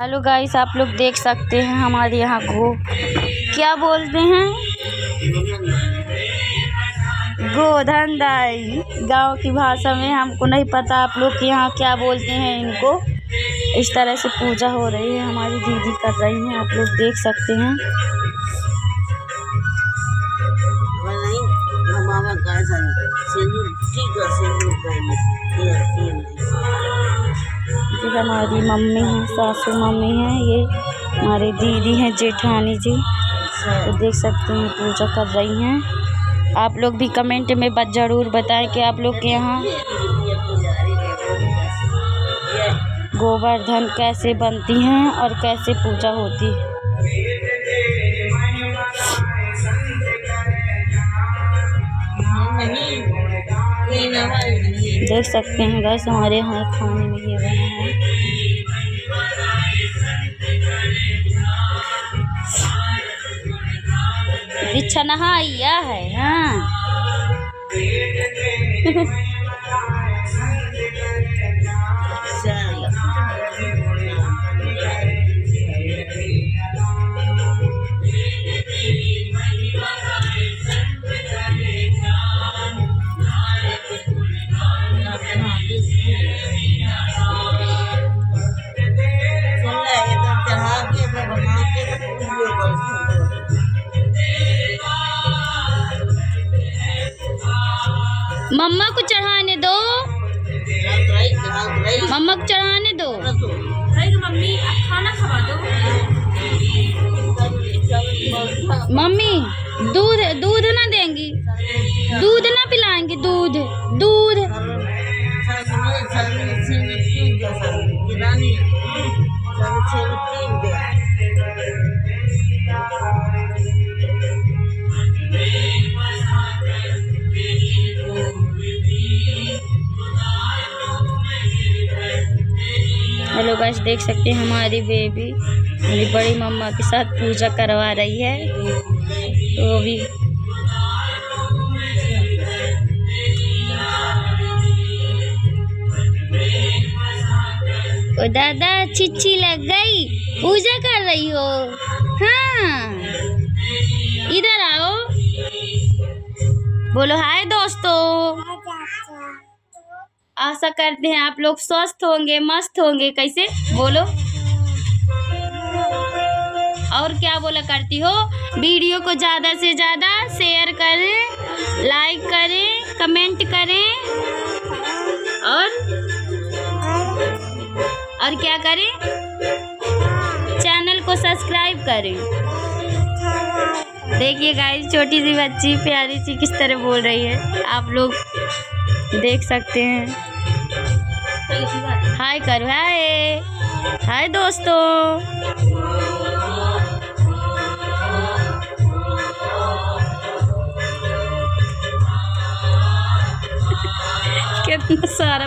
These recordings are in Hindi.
हेलो गाइस, आप लोग देख सकते हैं हमारे यहाँ गो क्या बोलते हैं? गोधन दाई गाँव की भाषा में हमको नहीं पता आप लोग के यहाँ क्या बोलते हैं इनको। इस तरह से पूजा हो रही है, हमारी दीदी कर रही हैं, आप लोग देख सकते हैं। ये हमारी मम्मी हैं, सासू मम्मी हैं, ये हमारी दीदी हैं, जेठानी जी। तो देख सकते हैं, पूजा कर रही हैं। आप लोग भी कमेंट में बस ज़रूर बताएँ कि आप लोग के यहाँ गोवर्धन कैसे बनती हैं और कैसे पूजा होती। है देख सकते हैं गैस हमारे यहाँ खाने में ये बना है। पीछा नहा है हाँ। मम्मा को चढ़ाने दो। मम्मा को चढ़ाने दो। मम्मी खाना खवा दो मम्मी दूध दूध ना देंगी। दूध ना पिलाएँगी, दूध दूध। हेलो गाइस, देख सकते हैं हमारी बेबी मेरी बड़ी मम्मा के साथ पूजा करवा रही है। तो वो भी ओ दादा चिच्ची लग गई। पूजा कर रही हो? हाँ। इधर आओ। बोलो, हाय दोस्तों। आशा करते हैं आप लोग स्वस्थ होंगे, मस्त होंगे। कैसे? बोलो। और क्या बोला करती हो? वीडियो को ज़्यादा से ज़्यादा शेयर करें लाइक करें कमेंट करें। और? और क्या करें? चैनल को सब्सक्राइब करें। देखिए गाइस छोटी सी बच्ची, प्यारी सी किस तरह बोल रही है। आप लोग देख सकते हैं। हाय करो हाय। हाय दोस्तों। कितना सारा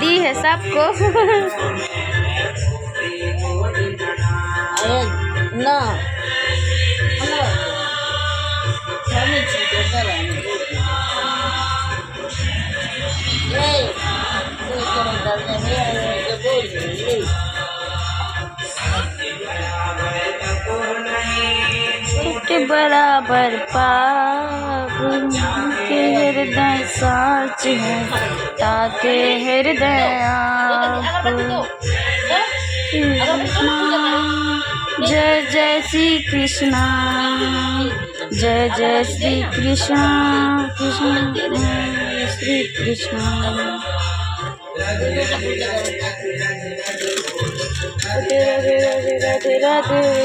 दी है सबको। ना। के बराबर पाप के हृदय साच है। ताके हृदय जय जय श्री कृष्णा जय जय श्री कृष्णा। कृष्ण श्री कृष्णा राधे राधे राधे राधे राधे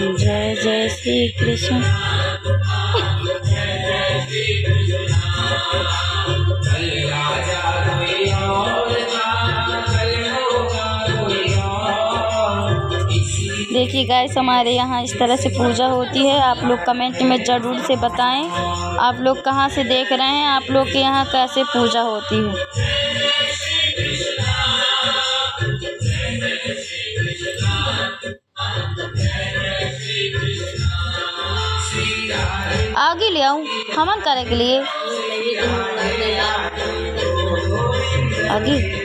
जय जय श्री कृष्ण। देखिए गाइस हमारे यहाँ इस तरह से पूजा होती है। आप लोग कमेंट में ज़रूर से बताएँ। आप लोग कहाँ से देख रहे हैं? आप लोग के यहाँ कैसे पूजा होती है? हमन आऊँ हमन करे के लिए। आगे।